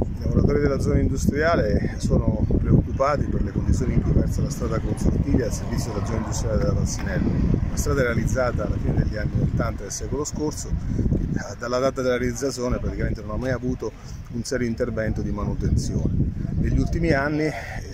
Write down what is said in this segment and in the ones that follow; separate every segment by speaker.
Speaker 1: I lavoratori della zona industriale sono preoccupati per le condizioni in cui versa la strada Consortiglia al servizio della zona industriale della Valsinella. Una strada realizzata alla fine degli anni 80 del secolo scorso, dalla data della realizzazione praticamente non ha mai avuto un serio intervento di manutenzione. Negli ultimi anni, eh,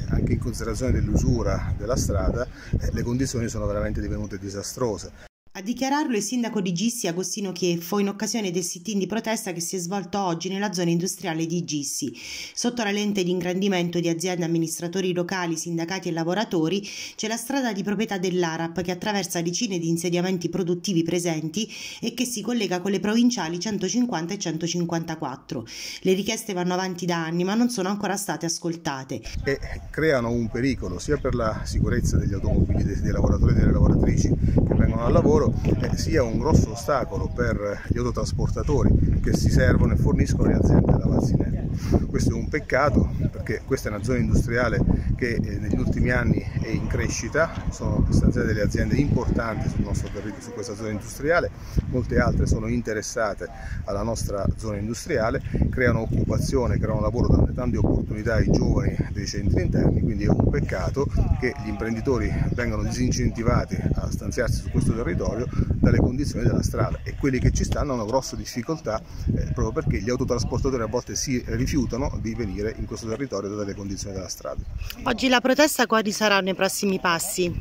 Speaker 1: anche in considerazione dell'usura della strada, eh, le condizioni sono veramente divenute disastrose.
Speaker 2: A dichiararlo il sindaco di Gissi Agostino Cheffo in occasione del sit-in di protesta che si è svolto oggi nella zona industriale di Gissi. Sotto la lente di ingrandimento di aziende, amministratori locali, sindacati e lavoratori c'è la strada di proprietà dell'ARAP che attraversa decine di insediamenti produttivi presenti e che si collega con le provinciali 150 e 154. Le richieste vanno avanti da anni ma non sono ancora state ascoltate.
Speaker 1: E creano un pericolo sia per la sicurezza degli automobili dei lavoratori e delle lavoratrici che vengono al lavoro eh, sia un grosso ostacolo per gli autotrasportatori che si servono e forniscono le aziende della Valsinella. Questo è un peccato perché questa è una zona industriale che eh, negli ultimi anni è in crescita, sono stanziate delle aziende importanti sul nostro territorio, su questa zona industriale, molte altre sono interessate alla nostra zona industriale, creano occupazione, creano lavoro, danno tante opportunità ai giovani dei centri interni, quindi è un peccato che gli imprenditori vengano disincentivati a stanziarsi su questo territorio dalle condizioni della strada. E quelli che ci stanno hanno grosse difficoltà eh, proprio perché gli autotrasportatori a volte si rifiutano di venire in questo territorio dalle condizioni della strada.
Speaker 2: Oggi la protesta quali saranno i prossimi passi?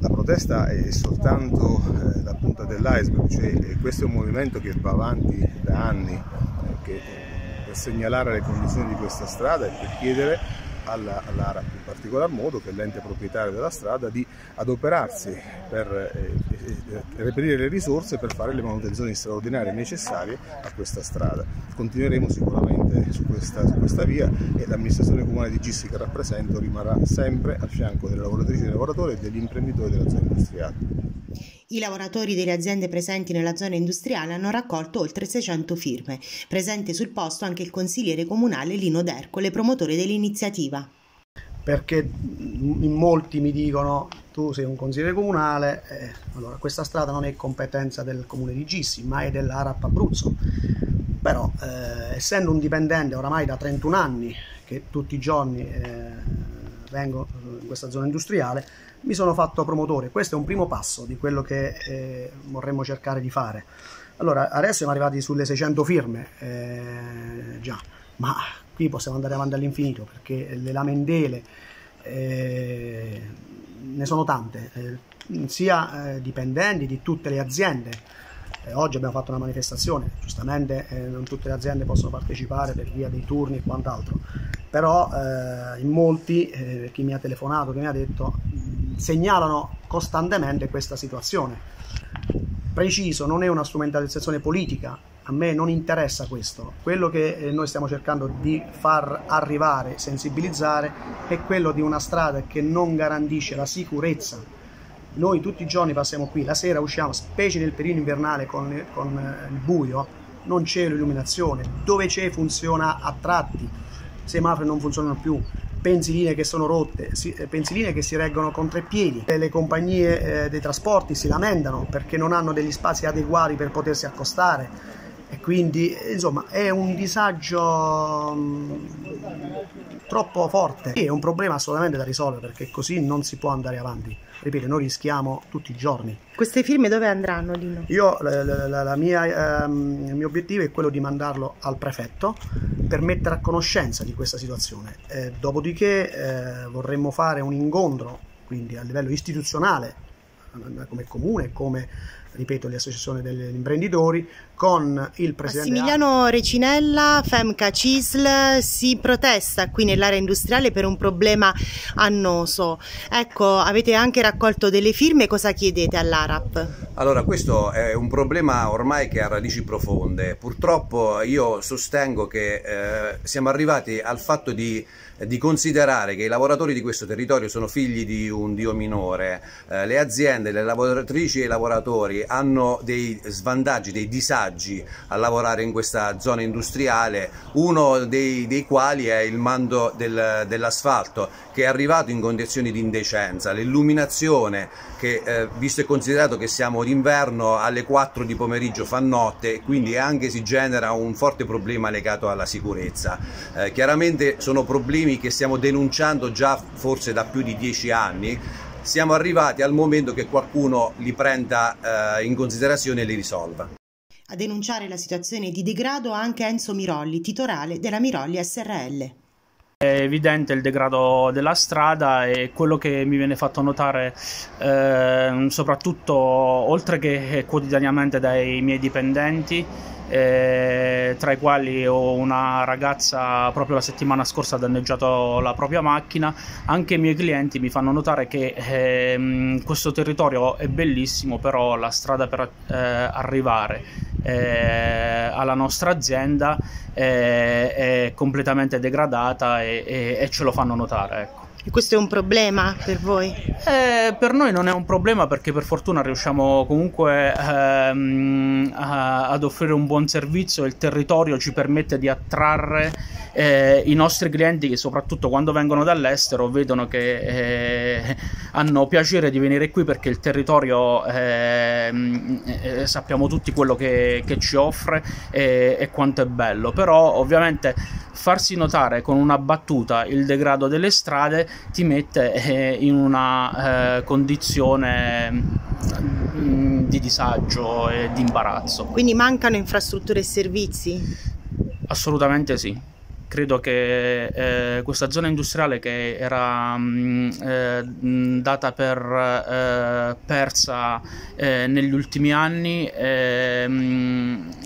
Speaker 1: La protesta è soltanto eh, la punta dell'iceberg, cioè eh, questo è un movimento che va avanti da anni eh, che, per segnalare le condizioni di questa strada e per chiedere all'ARAP in particolar modo, che è l'ente proprietario della strada, di adoperarsi per eh, eh, reperire le risorse per fare le manutenzioni straordinarie necessarie a questa strada. Continueremo sicuramente su questa, su questa via e l'amministrazione comunale di Gissi che rappresento rimarrà sempre a fianco delle lavoratrici e dei lavoratori e degli imprenditori della zona industriale.
Speaker 2: I lavoratori delle aziende presenti nella zona industriale hanno raccolto oltre 600 firme. Presente sul posto anche il consigliere comunale Lino D'Ercole, promotore dell'iniziativa.
Speaker 3: Perché in molti mi dicono tu sei un consigliere comunale, eh, allora questa strada non è competenza del comune di Gissi, ma è dell'ARAP Abruzzo. Però eh, essendo un dipendente oramai da 31 anni, che tutti i giorni eh, vengo in questa zona industriale, mi sono fatto promotore. Questo è un primo passo di quello che eh, vorremmo cercare di fare. Allora, adesso siamo arrivati sulle 600 firme, eh, già, ma qui possiamo andare avanti all'infinito perché le lamentele eh, ne sono tante, eh, sia eh, dipendenti di tutte le aziende. Eh, oggi abbiamo fatto una manifestazione, giustamente non tutte le aziende possono partecipare per via dei turni e quant'altro, però in molti, chi mi ha telefonato, chi mi ha detto, segnalano costantemente questa situazione. Preciso, non è una strumentalizzazione politica, a me non interessa questo. Quello che eh, noi stiamo cercando di far arrivare, sensibilizzare, è quello di una strada che non garantisce la sicurezza. Noi tutti i giorni passiamo qui, la sera usciamo, specie nel periodo invernale con, con eh, il buio, non c'è l'illuminazione, dove c'è funziona a tratti, semafori non funzionano più, pensiline che sono rotte, eh, pensiline che si reggono con tre piedi. Le compagnie eh, dei trasporti si lamentano perché non hanno degli spazi adeguati per potersi accostare. E quindi insomma è un disagio mh, troppo forte. È un problema assolutamente da risolvere perché così non si può andare avanti. Ripeto noi rischiamo tutti i giorni.
Speaker 2: Queste firme dove andranno Lino?
Speaker 3: io la, la, la mia, ehm, il mio obiettivo è quello di mandarlo al prefetto per mettere a conoscenza di questa situazione. Eh, dopodiché eh, vorremmo fare un incontro quindi a livello istituzionale come comune, come ripeto, le associazioni degli imprenditori, con il presidente
Speaker 2: Massimiliano Recinella, Femca Cisl, si protesta qui nell'area industriale per un problema annoso. Ecco, avete anche raccolto delle firme, cosa chiedete all'ARAP?
Speaker 4: Allora, questo è un problema ormai che ha radici profonde. Purtroppo io sostengo che eh, siamo arrivati al fatto di di considerare che i lavoratori di questo territorio sono figli di un dio minore, eh, le aziende, le lavoratrici e i lavoratori hanno dei svantaggi, dei disagi a lavorare in questa zona industriale, uno dei, dei quali è il mando del, dell'asfalto che è arrivato in condizioni di indecenza, l'illuminazione che eh, visto e considerato che siamo d'inverno alle 4 di pomeriggio fa notte e quindi anche si genera un forte problema legato alla sicurezza. Eh, chiaramente sono problemi che stiamo denunciando già forse da più di 10 anni, siamo arrivati al momento che qualcuno li prenda eh, in considerazione e li risolva.
Speaker 2: A denunciare la situazione di degrado anche Enzo Mirolli, titolare della Mirolli SRL.
Speaker 5: È evidente il degrado della strada e quello che mi viene fatto notare eh, soprattutto oltre che quotidianamente dai miei dipendenti eh, tra i quali ho una ragazza proprio la settimana scorsa ha danneggiato la propria macchina, anche i miei clienti mi fanno notare che eh, questo territorio è bellissimo, però la strada per eh, arrivare eh, alla nostra azienda eh, è completamente degradata e, e, e ce lo fanno notare. Ecco.
Speaker 2: E questo è un problema per voi?
Speaker 5: Eh, per noi non è un problema perché per fortuna riusciamo comunque ehm, a, ad offrire un buon servizio e il territorio ci permette di attrarre eh, i nostri clienti che soprattutto quando vengono dall'estero vedono che eh, hanno piacere di venire qui perché il territorio ehm, eh, sappiamo tutti quello che, che ci offre e, e quanto è bello però ovviamente farsi notare con una battuta il degrado delle strade ti mette eh, in una eh, condizione mm, di disagio e di imbarazzo.
Speaker 2: Quindi mancano infrastrutture e servizi?
Speaker 5: Assolutamente sì credo che eh, questa zona industriale che era mh, mm, eh, data per eh, persa eh, negli ultimi anni mh,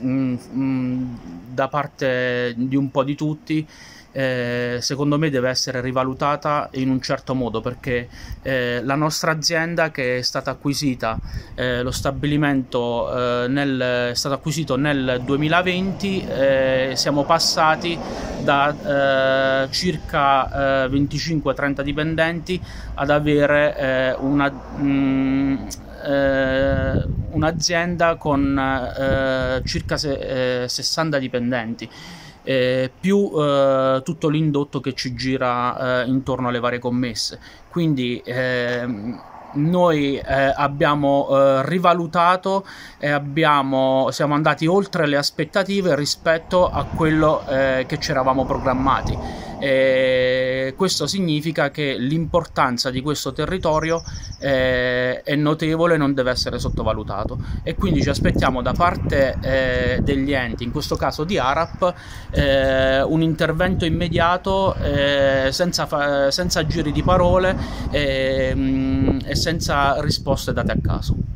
Speaker 5: mh, mm, da parte di un po' di tutti eh, secondo me deve essere rivalutata in un certo modo perché eh, la nostra azienda che è stata acquisita, eh, lo stabilimento eh, nel, è stato acquisito nel 2020, eh, siamo passati da eh, circa 25-30 dipendenti ad avere una... Mh, mm, un'azienda con circa se, 60 dipendenti eh, più eh, tutto l'indotto che ci gira eh, intorno alle varie commesse. Quindi ehm, noi eh, abbiamo eh, rivalutato e abbiamo, siamo andati oltre le aspettative rispetto a quello eh, che ci eravamo programmati. E questo significa che l'importanza di questo territorio eh, è notevole e non deve essere sottovalutato e quindi ci aspettiamo da parte eh, degli enti, in questo caso di ARAP, eh, un intervento immediato eh, senza, senza, giri di parole e, mm, e senza risposte date a caso.